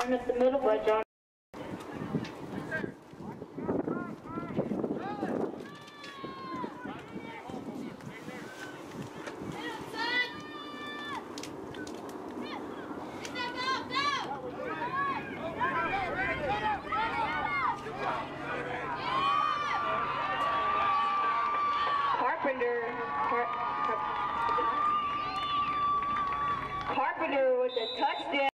Run up the middle by John. Carpenter. Car- Car- Carpenter with a touchdown.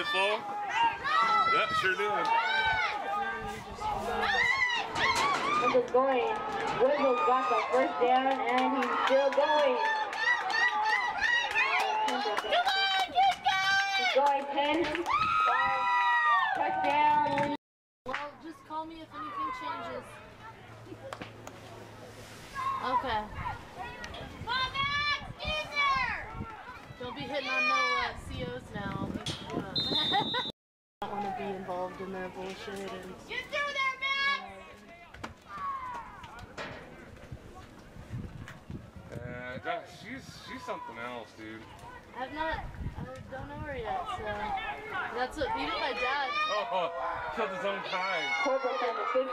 Someone fall? Yeah, sure did. Whistle's going. Whistle's got the first down and he's still going. He's going 10, touchdown. Well, just call me if anything changes. Okay. Don't be hitting on no uh, COs now. I'll beat you up. I don't want to be involved in their bullshit and. Get through there, man. Uh, that, she's she's something else, dude. I've not. I don't know her yet, so that's what. Even my dad. Oh, killed his own kind. Corbett on the 50.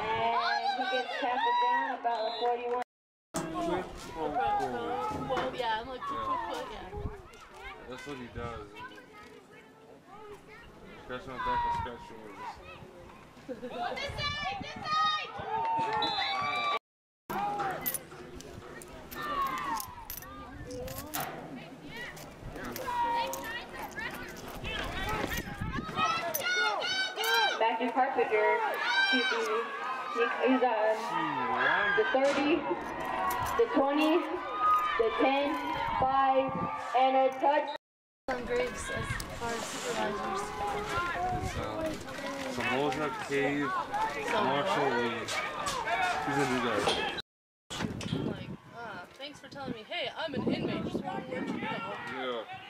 And he gets tackled down about the 41. Quid pro quo. Well, yeah, I'm like, yeah. yeah. That's what he does. Scratch my back and scratch yours. This side, this side. Matthew Carpenter, QB. He- He's on the 30, the 20, the 10, 5, and a touch. On Graves as far as supervisors. Um, Samosha Cave, Marshall Lee. He's a new guy. Like, uh, thanks for telling me. Hey, I'm an inmate. Just wanted to let you know. Yeah.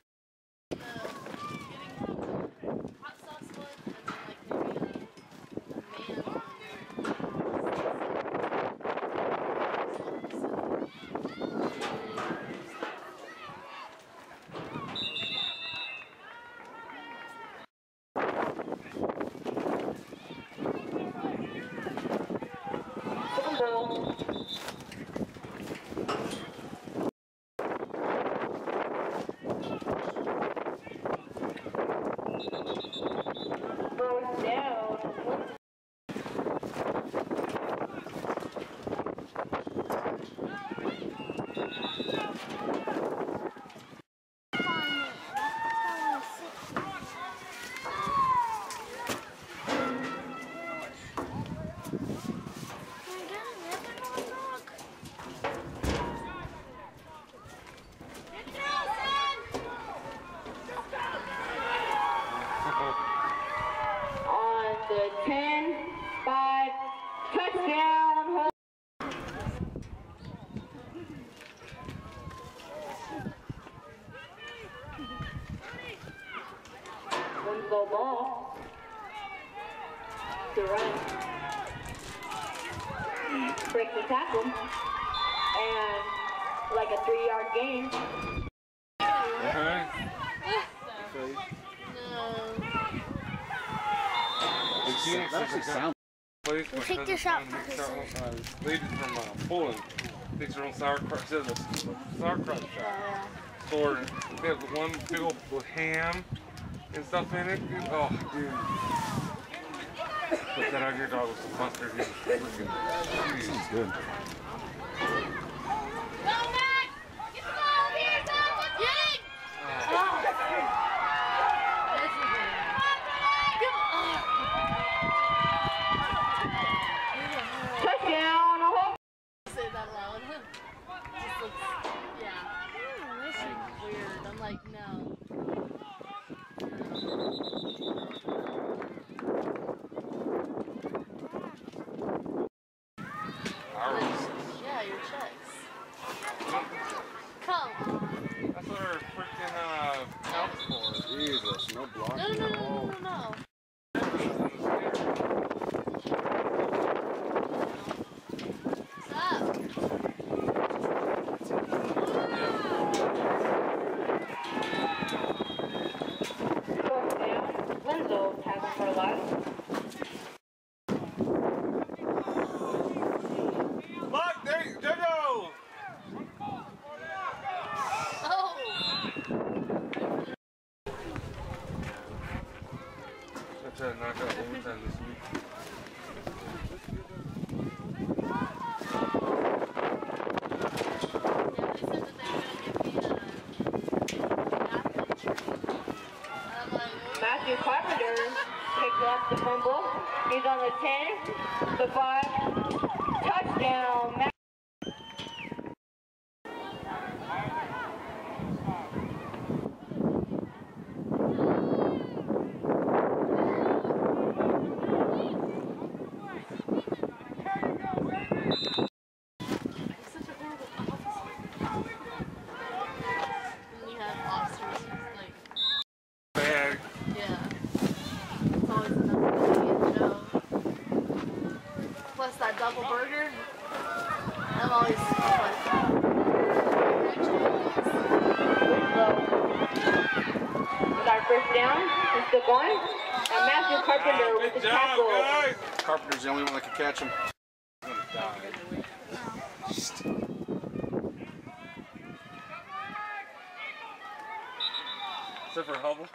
go ball. Durant. Break the tackle. And like a three yard gain we'll take this up. I from uh, Poland uh, These are on sauerkraut. She has a sauerkraut shop. Or they have one filled with ham and stuff in it. Oh, dude. Put that on your dog with some mustard. Dude. This is good. Matthew Carpenter picked up the fumble. He's on the 10, the 5, touchdown, Matthew. I love all these like We got our first down. We're still going. And Matthew Carpenter with the tackle. Carpenter's the only one that can catch him. I'm gonna die. Except for Hubble.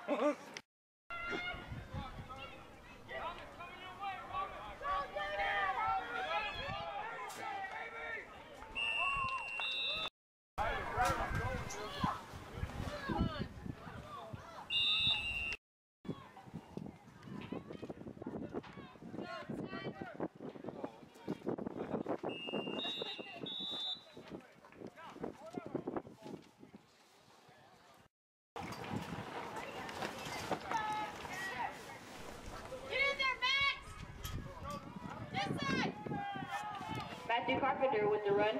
Get in there, Max! This side! Matthew Carpenter with the run.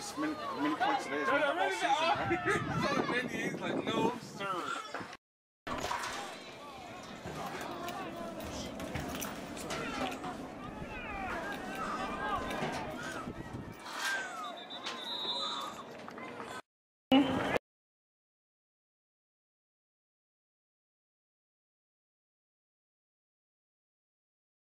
As many, many points today as we have all season, right? The menu. He's like, no, sir.